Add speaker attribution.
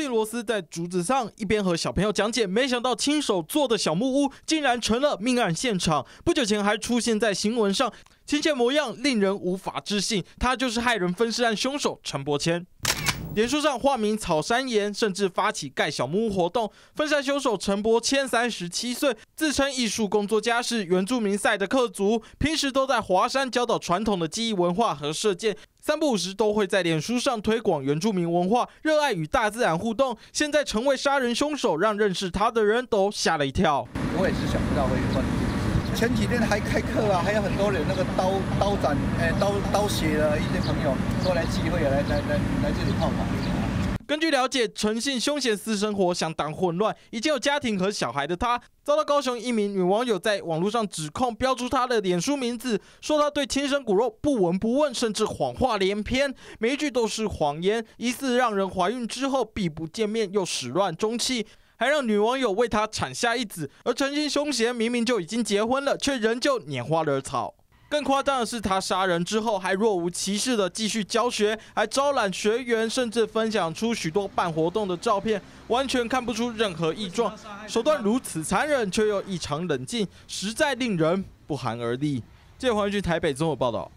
Speaker 1: 利罗斯在竹子上一边和小朋友讲解，没想到亲手做的小木屋竟然成了命案现场。不久前还出现在新闻上，亲切模样令人无法置信，他就是害人分尸案凶手陈柏谦。脸书上化名草山岩，甚至发起盖小木屋活动。分山凶手陈柏谦三十七岁，自称艺术工作家，是原住民赛的客族，平时都在华山教导传统的记忆文化和射箭，三不五时都会在脸书上推广原住民文化，热爱与大自然互动。现在成为杀人凶手，让认识他的人都吓了一跳。
Speaker 2: 我也是想不到会犯。前几天还开课啊，还有很多人那个刀刀斩，哎，刀刀血的一些朋友都来聚会，来来来来这里泡泡。
Speaker 1: 根据了解，陈姓凶险私生活相当混乱，已经有家庭和小孩的他，遭到高雄一名女网友在网络上指控，标出他的脸书名字，说他对亲生骨肉不闻不问，甚至谎话连篇，每一句都是谎言，疑似让人怀孕之后避不见面，又始乱终弃。还让女网友为他产下一子，而陈姓凶嫌明明就已经结婚了，却仍旧拈花惹草。更夸张的是，他杀人之后还若无其事的继续教学，还招揽学员，甚至分享出许多办活动的照片，完全看不出任何异状。手段如此残忍，却又异常冷静，实在令人不寒而栗。借环去台北综合报道。